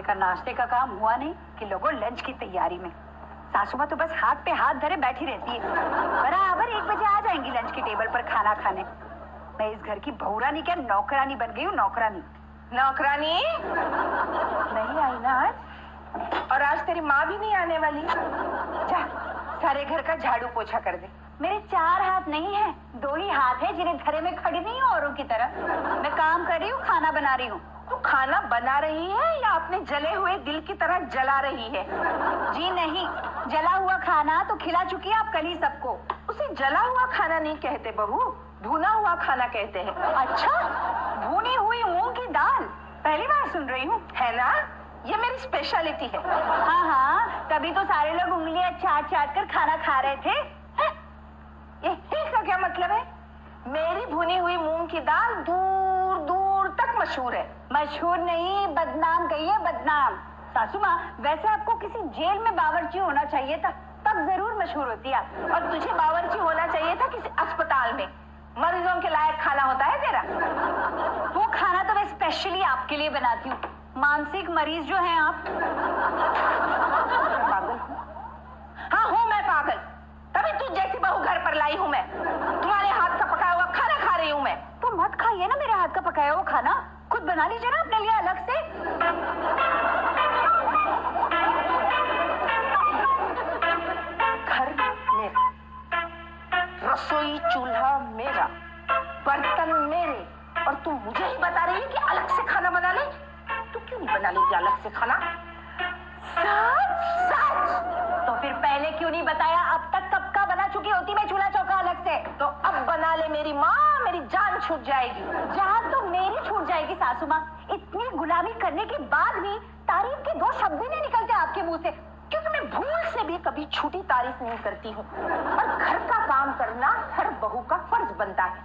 सुबह का नाश्ते का काम हुआ नहीं कि लोगों लंच की तैयारी में। सासुमा तो बस हाथ पे हाथ धरे बैठी रहती है। बराबर एक बजे आ जाएँगी लंच की टेबल पर खाना खाने। मैं इस घर की बहुरानी क्या नौकरानी बन गई हूँ नौकरानी? नौकरानी? नहीं आई ना आज। और आज तेरी माँ भी नहीं आने वाली। जा सारे घर का झाड़ू पोछा कर दे। मेरे चार हाथ नहीं है दो ही हाथ है जिन्हें घरे में खड़ी नहीं हूँ औरों की तरह। मैं काम कर रही हूँ खाना बना रही हूँ। खाना बना रही है या अपने जले हुए दिल की तरह जला रही है? जी नहीं, जला हुआ खाना तो खिला चुकी है आप कल ही सबको। उसे जला हुआ खाना नहीं कहते बहू भुना हुआ खाना कहते हैं। अच्छा भुनी हुई मूंग की दाल, पहली बार सुन रही हूँ, है ना? ये मेरी स्पेशलिटी है। हाँ हाँ तभी तो सारे लोग उंगलियाँ चाट चाट कर खाना खा रहे थे? ये का क्या मतलब है? मेरी भुनी हुई मूंग की दाल दूर मशहूर है। मशहूर नहीं, बदनाम गई है, बदनाम। सासू माँ, वैसे आपको किसी जेल में बावर्ची होना चाहिए था, तब ज़रूर मशहूर होती आप। और तुझे बावर्ची होना चाहिए था किसी अस्पताल में। मरीजों के लायक खाना होता है तेरा। वो खाना तो मैं स्पेशली आपके लिए बनाती हूँ। मानसिक मरीज़ जो हैं आप। हूँ? हाँ हूँ मैं पागल। तभी तू जैसी बहू घर पर लाई हूँ मैं। तुम्हारे हाथ का पकाया हुआ खाना खा रही हूँ मैं। तो मत ना मेरे हाथ का पकाया हुआ खाना। खुद बना लीजिए ना अपने लिए अलग से। घर मेरा रसोई चूल्हा मेरा, बर्तन मेरे, और तू मुझे ही बता रही है कि अलग से खाना बना ले। तू क्यों नहीं बना लेती अलग से खाना? सच? सच? तो फिर पहले क्यों नहीं बताया? अब तक कब का बना चुकी होती मैं चूल्हा चौका अलग से। तो अब बना ले मेरी माँ। छूट जाएगी। जहाँ तो मेरी छूट जाएगी सासू माँ इतनी गुलामी करने के बाद भी तारीफ़ के दो शब्द ही नहीं निकलते आपके मुँह से। क्योंकि मैं भूल से भी कभी छूटी तारीफ़ नहीं करती हूँ। और घर का काम करना हर बहू का फ़र्ज़ बनता है।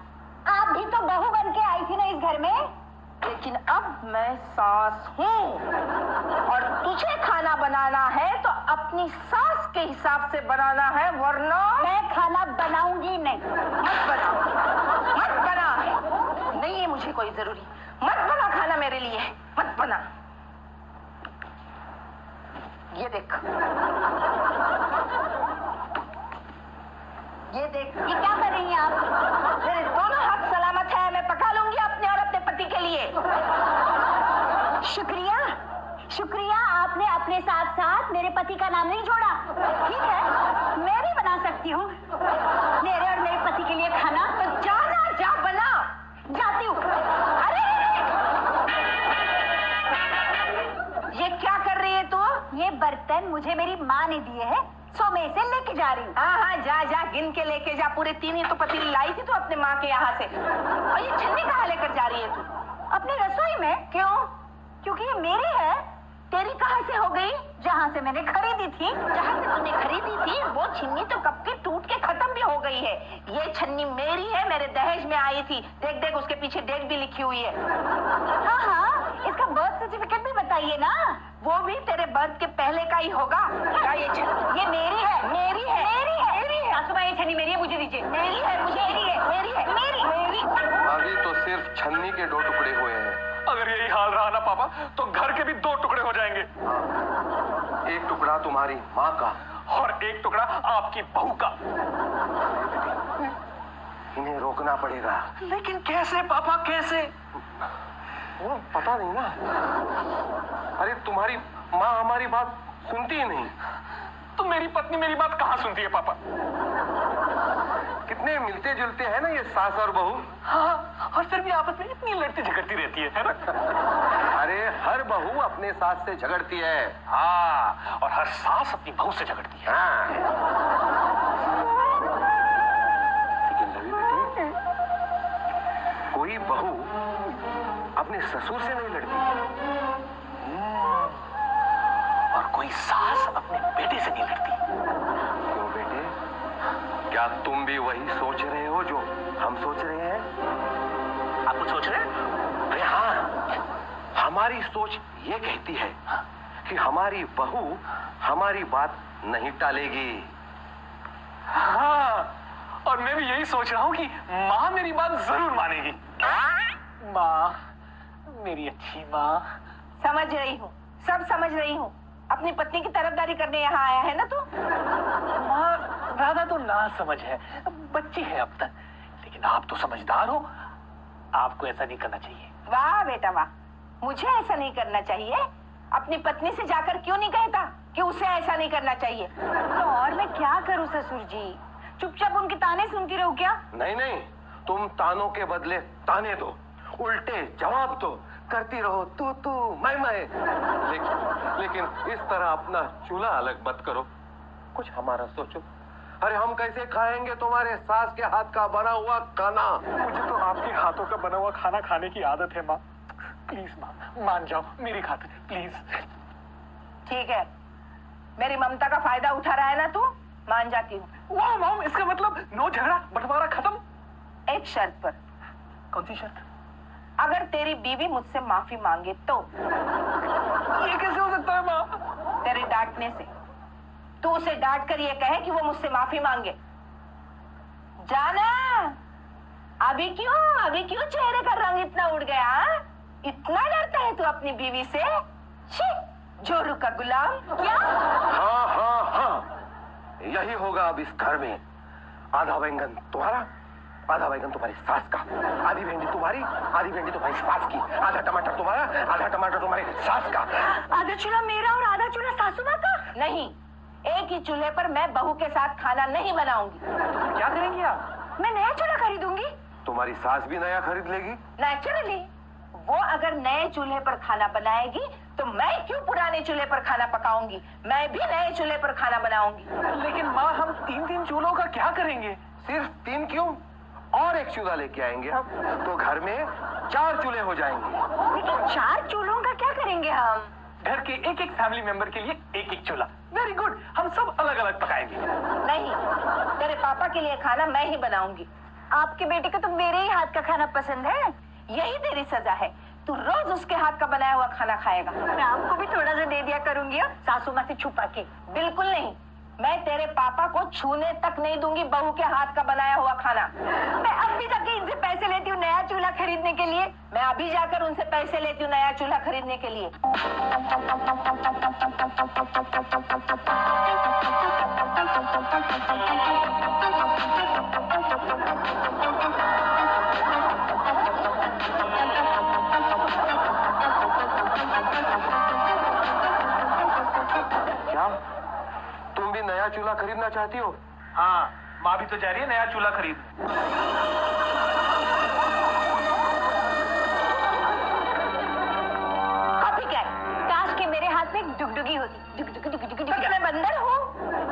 आप भी तो बहू बन के आई थी ना इस घर में? लेकिन अब मैं सास हूँ। और तुझे खाना बनाना है तो अपनी सास के हिसाब से बनाना है वरना मैं खाना बनाऊँगी नहीं। मत बना मत बना नहीं है मुझे कोई ज़रूरी। मत बना खाना मेरे लिए। मत बना। ये देख। ये देख। ये क्या कर रही हैं आप? मेरे दोनों हाथ सलामत है मैं पका लूँगी अपने और अपने पति के लिए। शुक्रिया। शुक्रिया आपने अपने साथ साथ मेरे पति का नाम नहीं जोड़ा। ठीक है मैं भी बना सकती हूँ। मेरे और मेरे पति के लिए खाना मुझे मेरी माँ ने दिए हैं सो मैं इसे लेके जा रही हूँ। हाँ हाँ जा जा गिन के लेके जा। पूरे तीन ही तो पतीली लाई थी तू अपने माँ के यहाँ से। और ये छन्नी कहाँ लेकर जा रही है तू? अपनी रसोई में। क्यों? क्योंकि ये मेरी है। तेरी कहाँ से हो गई? जहाँ से मैंने खरीदी थी। जहाँ से तूने खरीदी थी वो छन्नी तो कब के टूट के खत्म भी हो गई है। ये छन्नी मेरी है मेरे दहेज में आई थी। देख देख उसके पीछे डेट भी लिखी हुई है। हाँ हाँ इसका बर्थ सर्टिफिकेट भी बताइए ना। वो भी तेरे बर्थ के पहले का ही होगा। क्या ये ये मेरी है। मेरी है। मेरी है। मेरी है। सासू माँ ये छन्नी मेरी है मुझे दीजिए। मेरी है मुझे मेरी है। मेरी है। मेरी मेरी अभी तो सिर्फ़ छन्नी के दो टुकड़े हुए हैं। अगर यही हाल रहा ना पापा तो घर के भी दो टुकड़े हो जाएँगे। एक टुकड़ा तुम्हारी माँ का। और एक टुकड़ा आपकी बहू का। इन्हें रोकना पड़ेगा। लेकिन कैसे पापा कैसे? वो पता नहीं ना। अरे तुम्हारी माँ हमारी बात सुनती ही नहीं। तो मेरी पत्नी मेरी बात कहाँ सुनती है पापा? कितने मिलते जुलते हैं ना ये सास और बहू। हाँ और फिर भी आपस में इतनी लड़ती झगड़ती रहती है है ना? अरे हर बहू अपने सास से झगड़ती है। हाँ और हर सास अपनी बहू से झगड़ती है। हाँ। लेकिन लवी बेटी कोई बहू अपने ससुर से नहीं लड़ती। और कोई सास अपने बेटे से नहीं लड़ती। क्यों बेटे? क्या तुम भी वही सोच रहे हो जो हम सोच रहे हैं? आप कुछ सोच रहे हैं? अरे हाँ हमारी सोच ये कहती है कि हमारी बहू हमारी बात नहीं टालेगी। हाँ और मैं भी यही सोच रहा हूँ कि माँ मेरी बात ज़रूर मानेगी। माँ? मेरी अच्छी माँ। समझ रही हूँ। सब समझ रही हूँ। अपनी पत्नी की तरफदारी करने यहाँ आया है ना तू? माँ राधा तो ना समझ है। बच्ची है अब तक। लेकिन आप तो समझदार हो। आपको ऐसा नहीं करना चाहिए। वाह बेटा वाह। मुझे ऐसा नहीं करना चाहिए। अपनी पत्नी से जाकर क्यों नहीं कहता कि उसे ऐसा नहीं करना चाहिए? तो और मैं क्या करूँ ससुर जी? चुपचाप उनके ताने सुनती रहूँ क्या? नहीं नहीं। तुम तानों के बदले ताने दो। उल्टे जवाब दो। करती रहो तू तू मैं मैं। लेकिन लेकिन इस तरह अपना चूल्हा अलग मत करो। कुछ हमारा सोचो। अरे हम कैसे खाएँगे तुम्हारे सास के हाथ का बना हुआ खाना? मुझे तो आपके हाथों का बना हुआ खाना खाने की आदत है माँ। प्लीज़ माँ मान जाओ मेरी खातिर प्लीज़। ठीक है। मेरी ममता का फ़ायदा उठा रहा है ना तू? मान जाती हूँ। वाह माम इसका मतलब नो झगड़ा बंटवारा खत्म। एक शर्त पर। कौन सी शर्त? अगर तेरी बीवी मुझसे माफ़ी मांगे तो? ये कैसे हो सकता है माँ? तेरे डांटने से। तू उसे डांट कर ये कहे कि वो मुझसे माफ़ी मांगे। जाना। अभी क्यों? अभी क्यों चेहरे का रंग इतना उड़ गया हाँ? इतना डरता है तू अपनी बीवी से? छी, जोरू का गुलाम। क्या? हाँ हाँ हाँ। यही होगा अब इस घर में आधा बैंगन तुम्हारा आधा बैगन तुम्हारी सास का। आधी भिंडी तुम्हारी आधी भिंडी तुम्हारी सास की। आधा टमाटर तुम्हारा आधा टमाटर तुम्हारी सास का। आधा चूल्हा मेरा और आधा चूल्हा सासू माँ का? नहीं एक ही चूल्हे पर मैं बहू के साथ खाना नहीं बनाऊँगी। तो क्या करेंगे आप? मैं नया चूल्हा खरीदूँगी। तुम्हारी सास भी नया खरीद लेगी। नेचुरली वो अगर नए चूल्हे पर खाना बनाएगी तो मैं क्यों पुराने चूल्हे पर खाना पकाऊँगी? मैं भी नए चूल्हे पर खाना बनाऊँगी। लेकिन माँ हम तीन तीन चूल्हों का क्या करेंगे? सिर्फ़ तीन क्यों? और एक चूल्हा लेके आएँगे। हम तो घर में चार चूल्हे हो जाएँगे। लेकिन चार चूल्हों का क्या करेंगे हम? घर के एक एक फैमिली मेंबर के लिए एक एक चूल्हा। वेरी गुड हम सब अलग अलग पकाएँगे। नहीं तेरे पापा के लिए खाना मैं ही बनाऊँगी। आपके बेटे को तो मेरे ही हाथ का खाना पसंद है। यही तेरी सजा है। तू रोज उसके हाथ का बनाया हुआ खाना खाएगा। मैं आपको भी थोड़ा सा दे दिया करूँगी सासू माँ से छुपा के। बिल्कुल नहीं। मैं तेरे पापा को छूने तक नहीं दूँगी, बहू के हाथ का बनाया हुआ खाना। मैं अभी तक इनसे पैसे लेती हूँ नया चूल्हा खरीदने के लिए। मैं अभी जाकर उनसे पैसे लेती हूँ नया चूल्हा खरीदने के लिए। क्या नया चूल्हा खरीदना चाहती हो? हाँ माँ भी तो जा रही है नया चूल्हा खरीद काश के मेरे हाथ में एक डुगडुगी होती। डुगडुगी डुगडुगी तो मैं बंदर हूँ।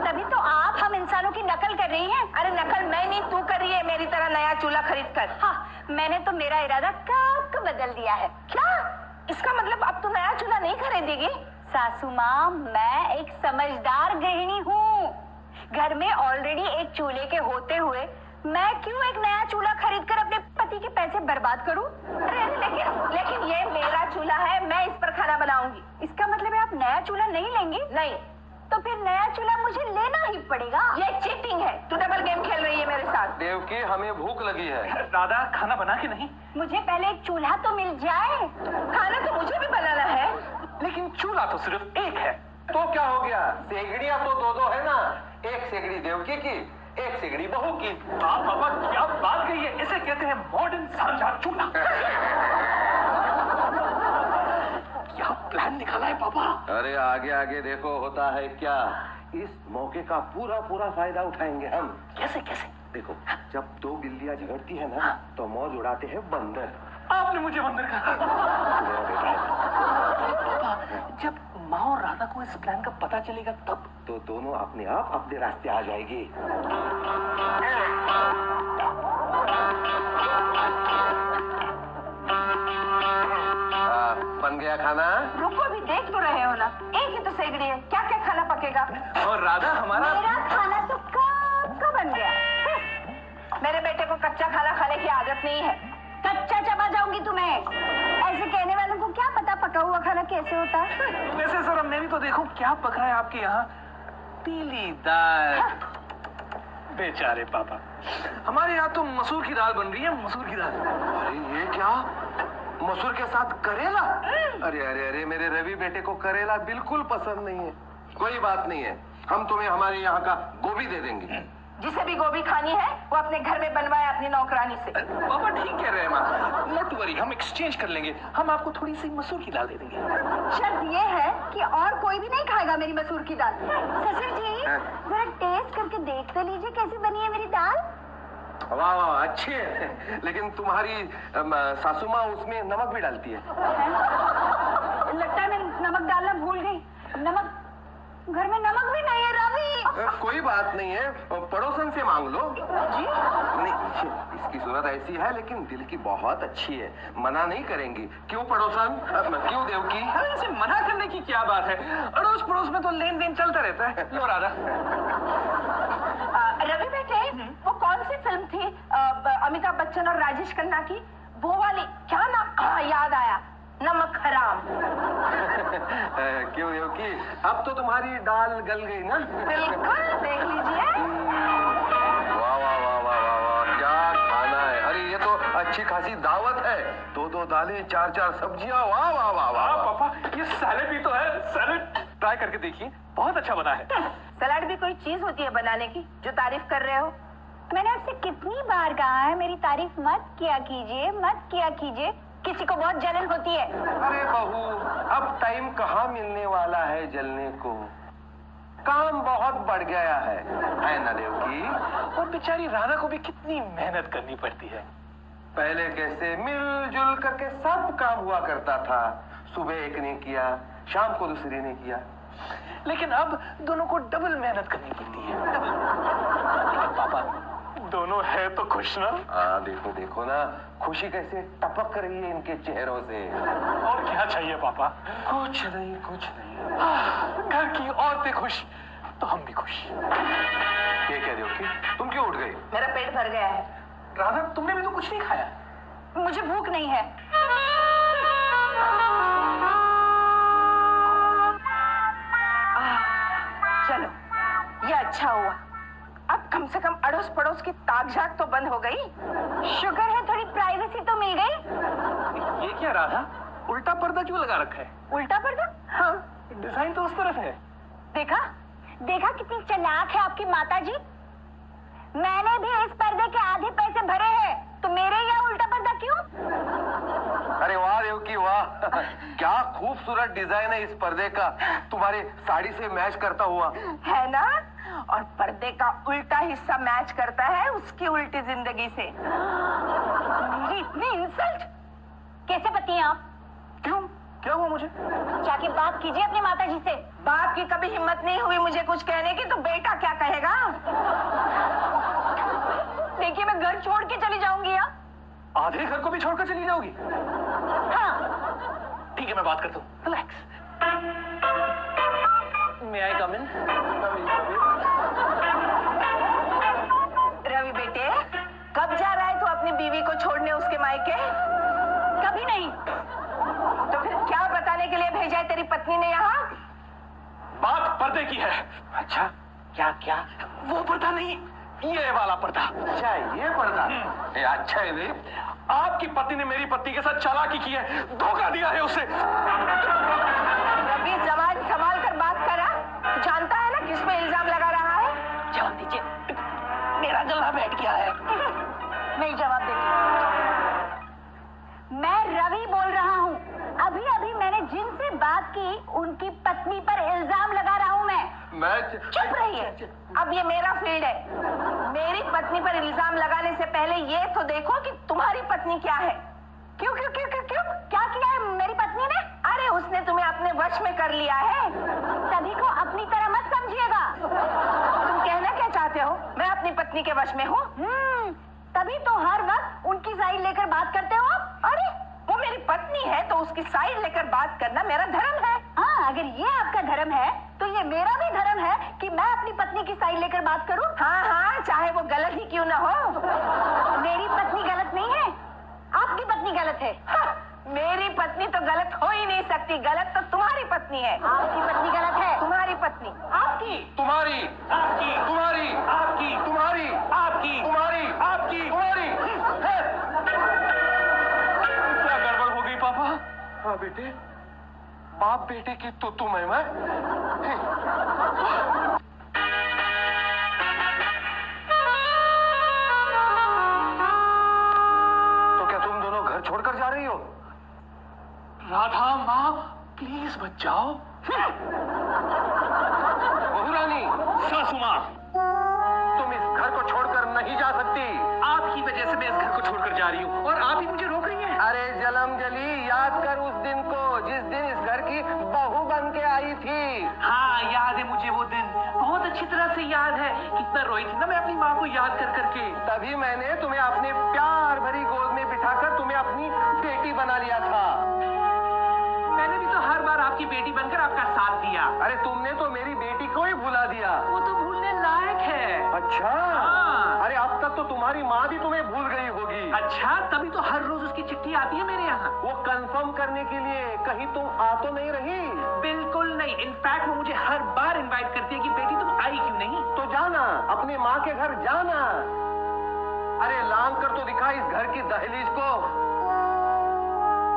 तभी तो आप हम इंसानों की नकल कर रही हैं। अरे नकल मैं नहीं तू कर रही है मेरी तरह नया चूल्हा खरीद कर हाँ मैंने तो मेरा इरादा कब का बदल दिया है। क्या? इसका मतलब अब तू नया चूल्हा नहीं खरीदेगी? सासू माँ मैं एक समझदार गृहिणी हूँ। घर में ऑलरेडी एक चूल्हे के होते हुए मैं क्यों एक नया चूल्हा खरीद कर अपने पति के पैसे बर्बाद करूँ? अरे लेकिन लेकिन ये मेरा चूल्हा है मैं इस पर खाना बनाऊँगी। इसका मतलब है आप नया चूल्हा नहीं लेंगी? नहीं। तो फिर नया चूल्हा मुझे लेना ही पड़ेगा। ये चीटिंग है। तू डबल गेम खेल रही है मेरे साथ। देवकी हमें भूख लगी है। राधा खाना बना के नहीं? मुझे पहले एक चूल्हा तो मिल जाए। खाना तो मुझे भी बनाना है। लेकिन चूल्हा तो सिर्फ़ एक है। तो क्या हो गया? सेगड़ियाँ तो दो दो है ना। एक सेगड़ी देवकी की एक सेगड़ी बहू की। आप पापा क्या बात कही है? इसे कहते हैं मॉडर्न साझा चूल्हा। क्या प्लान निकाला है पापा अरे आगे आगे देखो होता है क्या? इस मौके का पूरा पूरा फ़ायदा उठाएँगे हम। कैसे कैसे? देखो जब दो बिल्लियाँ झगड़ती है ना तो मौज उड़ाते हैं बंदर। आपने मुझे बंदर कहा। है जब माँ और राधा को इस प्लान का पता चलेगा तब तो दोनों अपने आप अपने रास्ते आ जाएगी। बन गया खाना? रुको भी देख तो रहे हो ना। एक ही तो सेगड़ी है। क्या क्या खाना पकेगा? और राधा हमारा मेरा खाना तो कब का बन गया? मेरे बेटे को कच्चा खाना खाने की आदत नहीं है। कच्चा चबा जाऊँगी तुम्हें। ऐसे कहने वालों को क्या पता पका हुआ खाना कैसे होता? है वैसे सर हमने भी तो देखो क्या पक रहा है आपके यहाँ? पीली दाल। बेचारे पापा। हमारे यहाँ तो मसूर की दाल बन रही है मसूर की दाल। अरे ये क्या? मसूर के साथ करेला? अरे अरे अरे मेरे रवि बेटे को करेला बिल्कुल पसंद नहीं है। कोई बात नहीं है। हम तुम्हें हमारे यहाँ का गोभी दे देंगे। जिसे भी गोभी खानी है वो अपने घर में बनवाए अपनी नौकरानी से। पापा ठीक कह रहे हैं माँ। नोट वरी हम एक्सचेंज कर लेंगे। हम आपको थोड़ी सी मसूर की दाल दे देंगे। शर्त ये है कि और कोई भी नहीं खाएगा मेरी मसूर की दाल। ससुर जी हाँ। जरा टेस्ट करके देख तो लीजिए कैसी बनी है मेरी दाल। वाह वाह अच्छी है। लेकिन तुम्हारी सासू माँ उसमें नमक भी डालती है। लगता है मैं नमक डालना भूल गई। नमक घर में नमक भी नहीं है अ, कोई बात नहीं है। पड़ोसन से मांग लो। जी। नहीं इसकी सूरत ऐसी है लेकिन दिल की बहुत अच्छी है। मना नहीं करेंगी। क्यों पड़ोसन? क्यों देवकी इसे मना करने की क्या बात है? अड़ोस पड़ोस में तो लेन देन चलता रहता है। लो राधा? रवि बेटे वो कौन सी फ़िल्म थी अमिताभ बच्चन और राजेश खन्ना की? वो वाली क्या नाम? हाँ याद आया। नमक हराम। क्यों देवकी अब तो तुम्हारी दाल गल गई ना? बिल्कुल देख लीजिए। वाह वाह वाह वाह वाह वाह क्या खाना है? अरे ये तो अच्छी खासी दावत है। दो दो दालें चार चार सब्ज़ियाँ वाह वाह वाह वाह हाँ पापा ये सैलेड भी तो है सैलेड। ट्राई करके देखिए बहुत अच्छा बना है। सलाद भी कोई चीज़ होती है बनाने की जो तारीफ़ कर रहे हो? मैंने आपसे कितनी बार कहा है मेरी तारीफ़ मत किया कीजिए मत किया कीजिए। किसी को बहुत जलन होती है। अरे बहू, अब टाइम कहाँ मिलने वाला है जलने को? काम बहुत बढ़ गया है। है ना, देवकी? और बेचारी राधा को भी कितनी मेहनत करनी पड़ती है। पहले कैसे मिलजुल करके सब काम हुआ करता था। सुबह एक ने किया, शाम को दूसरे ने किया। लेकिन अब दोनों को डबल मेहनत करनी पड़ती है। पापा दोनों है तो खुश ना? हाँ देखो देखो ना। खुशी कैसे टपक रही है इनके चेहरों से। और क्या चाहिए पापा? कुछ नहीं कुछ नहीं। घर की औरतें खुश तो हम भी खुश। ये कह रहे हो कि तुम क्यों उठ गई? मेरा पेट भर गया है। राधा तुमने भी तो कुछ नहीं खाया? मुझे भूख नहीं है। चलो ये अच्छा हुआ। कम से कम अड़ोस पड़ोस की ताकझाक तो बंद हो गई। शुक्र है थोड़ी प्राइवेसी तो मिल गई। ये क्या राधा? उल्टा पर्दा क्यों लगा रखा है? उल्टा पर्दा? हाँ। डिज़ाइन तो उस तरफ़ है। देखा? देखा कितनी चालाक है आपकी माता जी मैंने भी इस पर्दे के आधे पैसे भरे हैं। तो मेरे यहाँ उल्टा पर्दा क्यों? अरे वाह देवकी वाह। क्या खूबसूरत डिज़ाइन है इस पर्दे का। तुम्हारे साड़ी से मैच करता हुआ। है ना? और पर्दे का उल्टा हिस्सा मैच करता है उसकी उल्टी ज़िंदगी से। मेरी इतनी इंसल्ट कैसे पति हैं आप? क्यों? क्या हुआ मुझे? जाके बात कीजिए अपनी माता जी से। बाप की कभी हिम्मत नहीं हुई मुझे कुछ कहने की तो बेटा क्या कहेगा? देखिए मैं घर छोड़ के चली जाऊँगी यहाँ आधे घर को भी छोड़कर चली जाओगी? हाँ। ठीक है मैं बात करता हूँ। रिलैक्स मे आई कम इन पत्नी ने यहाँ बात पर्दे की है। अच्छा क्या क्या? वो पर्दा नहीं ये वाला पर्दा। अच्छा ये पर्दा। ये अच्छा है वे आपकी पत्नी ने मेरी पत्नी के साथ चालाकी की है। धोखा दिया है उसे। रवि जवान संभाल कर बात करा जानता है ना किस पे इल्ज़ाम लगा रहा है? जान दीजिए मेरा गला बैठ गया है। नहीं जवाब देती मैं रवि बोल रहा हूँ अभी अभी मैंने जिनसे बात की उनकी पत्नी पर इल्ज़ाम लगा रहा हूँ मैं। मैं चुप रहिए। अब ये मेरा फ़ील्ड है। मेरी पत्नी पर इल्ज़ाम लगाने से पहले ये तो देखो कि तुम्हारी पत्नी क्या है। क्यों क्यों क्यों क्यों क्यों? क्या किया है मेरी पत्नी ने? अरे उसने तुम्हें अपने वश में कर लिया है। सभी को अपनी तरह मत समझिएगा। तुम कहना क्या चाहते हो? मैं अपनी पत्नी के वश में हूँ? हम्म तभी तो हर वक्त उनकी साइड लेकर बात करते हो आप। अरे मेरी पत्नी है तो उसकी साइड लेकर बात करना मेरा धर्म है। हाँ अगर ये आपका धर्म है तो ये मेरा भी धर्म है कि मैं अपनी पत्नी की साइड लेकर बात करूँ। हाँ हाँ चाहे वो गलत ही क्यों ना हो। मेरी पत्नी गलत नहीं है आपकी पत्नी गलत है। हाँ, मेरी पत्नी तो गलत हो ही नहीं सकती गलत तो तुम्हारी पत्नी है। आपकी पत्नी गलत है। तुम्हारी पत्नी। आपकी। तुम्हारी। आपकी। तुम्हारी। आपकी। तुम्हारी। आपकी। तुम्हारी। आपकी। तुम्हारी। बेटे। बाप बेटे की तो तुम है मैं। तो क्या तुम दोनों घर छोड़कर जा रही हो? राधा माँ प्लीज़ मत जाओ। बहू रानी। सासू माँ। सकती। आपकी वजह से मैं इस घर को छोड़कर जा रही हूँ और आप ही मुझे रोक रही हैं। अरे जलम जली याद कर उस दिन को जिस दिन इस घर की बहू बन के आई थी। हाँ याद है मुझे वो दिन। बहुत अच्छी तरह से याद है कितना रोई थी ना मैं अपनी माँ को याद कर करके। तभी मैंने तुम्हें अपने प्यार भरी गोद में बिठाकर तुम्हें अपनी बेटी बना लिया था। मैंने भी तो हर बार आपकी बेटी बनकर आपका साथ दिया। अरे तुमने तो मेरी बेटी को ही भुला दिया। वो तो भूलने लायक है। अच्छा। हाँ। तो तुम्हारी माँ भी तुम्हें भूल गई होगी। अच्छा तभी तो हर रोज उसकी चिट्ठी आती है मेरे यहाँ। वो कंफर्म करने के लिए कहीं तुम आ तो नहीं रही। बिल्कुल नहीं। इनफैक्ट वो मुझे हर बार इनवाइट करती है कि बेटी तुम आई क्यों नहीं? तो जाना अपनी माँ के घर जाना। अरे लांग कर तो दिखा इस घर की दहलीज को।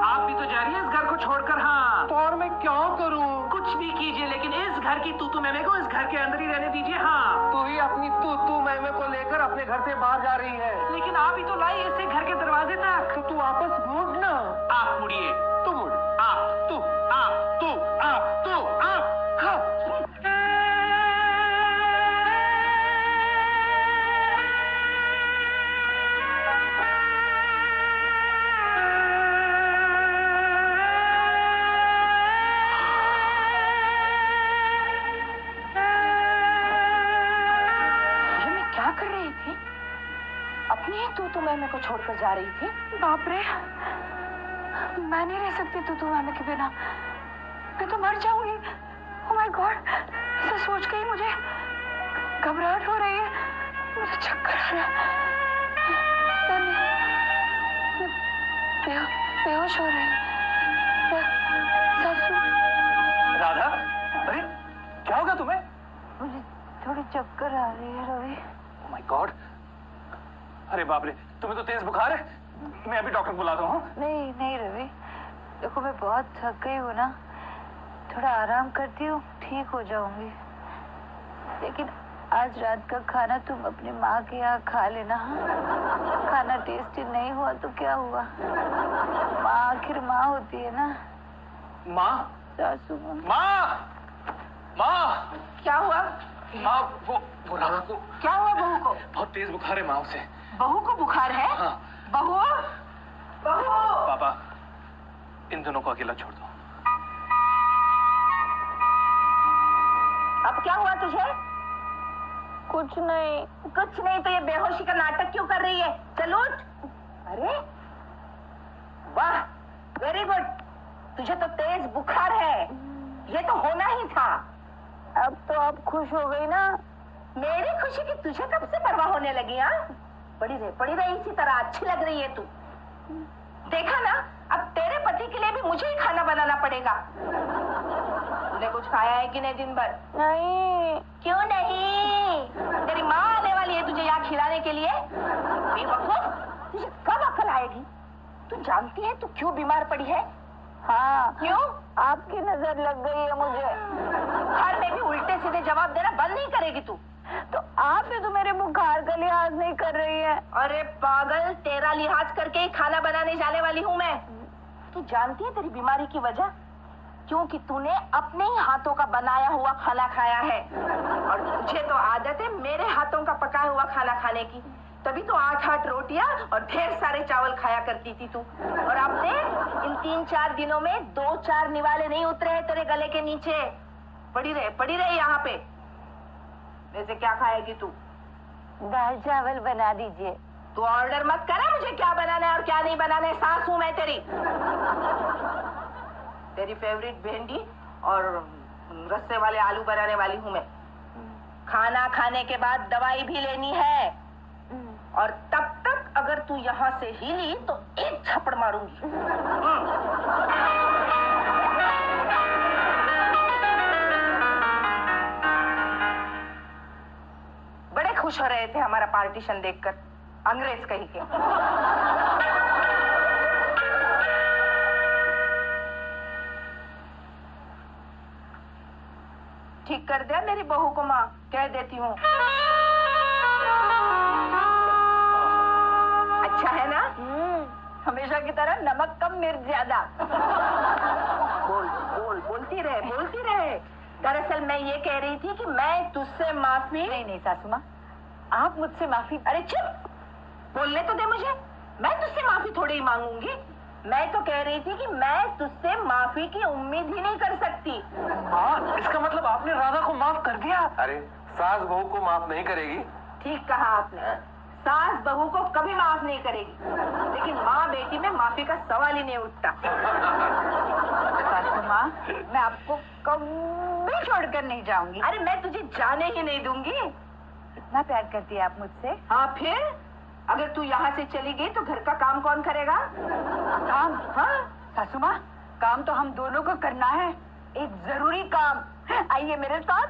आप भी तो जा रही है इस घर को छोड़कर हाँ। तो और मैं क्या करूँ? कुछ भी कीजिए लेकिन इस घर की तू तू मैमे को इस घर के अंदर ही रहने दीजिए हाँ। तू ही अपनी तू तू मैमे को लेकर अपने घर से बाहर जा रही है। लेकिन आप ही तो लाई इसे घर के दरवाजे तक। तो तू वापस मुड़ ना। आप मुड़िए। तू मुड़। आप तू आप तू आप तू अपनी ही तो मैं को छोड़कर जा रही थी। बाप रे। मैं नहीं रह सकती तू तू मैम के बिना। मैं तो मर जाऊँगी। ओ माय गॉड ऐसा सोच के ही मुझे घबराहट हो रही है। मुझे चक्कर आ रहा है। मैं- मैं बेहोश हो रही हूँ। राधा अरे क्या होगा तुम्हें? मुझे थोड़ी चक्कर आ रही है रवि ओह माय गॉड अरे बाप रे तुम्हें तो तेज बुखार है? मैं अभी डॉक्टर बुलाता हूँ नहीं नहीं रवि। देखो मैं बहुत थक गई हूँ ना। थोड़ा आराम करती हूँ ठीक हो जाऊँगी। लेकिन आज रात का खाना तुम अपनी माँ के यहाँ खा लेना हाँ? खाना टेस्टी नहीं हुआ तो क्या हुआ? माँ आखिर माँ होती है ना? माँ? सासू माँ। माँ? माँ? क्या हुआ? माँ वो वो राधा को क्या हुआ बहू को? बहुत तेज बुखार है माँ उसे। बहू को बुखार है? हाँ। बहू? बहू! पापा इन दोनों को अकेला छोड़ दो। अब क्या हुआ तुझे? कुछ नहीं। कुछ नहीं तो ये बेहोशी का नाटक क्यों कर रही है? चल उठ। अरे! वाह वेरी गुड तुझे तो तेज बुखार है। ये तो होना ही था। अब तो अब खुश हो गई ना। मेरी खुशी की तुझे कब से परवाह होने लगी हाँ? पड़ी रहे पड़ी रहे इसी तरह अच्छी लग रही है तू। देखा ना अब तेरे पति के लिए भी मुझे ही खाना बनाना पड़ेगा। तूने कुछ खाया है कि नहीं दिन भर? नहीं। क्यों नहीं? तेरी माँ आने वाली है तुझे यहाँ खिलाने के लिए। बेवकूफ़ तुझे कब अकल आएगी? तू जानती है तू क्यों बीमार पड़ी है? हाँ। क्यों? आपकी नज़र लग गई है मुझे। हर में भी उल्टे सीधे जवाब देना बंद नहीं करेगी तू। तो आप भी तो मेरे बुखार का लिहाज नहीं कर रही है। अरे पागल तेरा लिहाज करके ही खाना बनाने जाने वाली हूँ मैं। तू जानती है तेरी बीमारी की वजह? क्योंकि तूने अपने ही हाथों का बनाया हुआ खाना खाया है। और तुझे तो आदत है मेरे हाथों का पकाया हुआ खाना खाने की। तभी तो आठ आठ रोटियाँ और ढेर सारे चावल खाया करती थी तू। और अब देख इन तीन चार दिनों में दो चार निवाले नहीं उतरे हैं तेरे गले के नीचे। पड़ी रहे पड़ी रहे यहाँ पे। वैसे क्या खाएगी तू? दाल चावल बना दीजिए। तू ऑर्डर मत करा मुझे क्या बनाना है और क्या नहीं बनाना है सास हूँ मैं तेरी। तेरी फेवरेट भिंडी और रस्से वाले आलू बनाने वाली हूँ मैं। खाना खाने के बाद दवाई भी लेनी है। और तब तक अगर तू यहाँ से हिली तो एक छप्पड़ मारूँगी। बड़े खुश हो रहे थे हमारा पार्टीशन देखकर, अंग्रेज़ कहीं के। ठीक कर दिया मेरी बहू को माँ, कह देती हूँ। अच्छा है ना? हम्म, हमेशा की तरह नमक कम मिर्च ज़्यादा। बोल बोल बोलती रहे बोलती रहे। दरअसल मैं ये कह रही थी कि मैं तुझसे माफ़ी नहीं नहीं सासू माँ आप मुझसे माफ़ी अरे चुप! बोलने तो दे मुझे। मैं तुझसे माफ़ी थोड़ी ही मांगूँगी। मैं तो कह रही थी कि मैं तुझसे माफ़ी की उम्मीद ही नहीं कर सकती। माँ इसका मतलब आपने राधा को माफ़ कर दिया? अरे सास बहू को माफ़ नहीं करेगी। ठीक कहा आपने। सास बहू को कभी माफ़ नहीं करेगी। लेकिन माँ बेटी में माफ़ी का सवाल ही नहीं उठता। सासू माँ मैं आपको कभी छोड़कर नहीं जाऊँगी। अरे मैं तुझे जाने ही नहीं दूँगी। इतना प्यार करती है आप मुझसे? हाँ फिर? अगर तू यहाँ से चली गई तो घर का काम कौन करेगा? काम? हाँ सासू माँ काम तो हम दोनों को करना है। एक ज़रूरी काम। आइए मेरे साथ।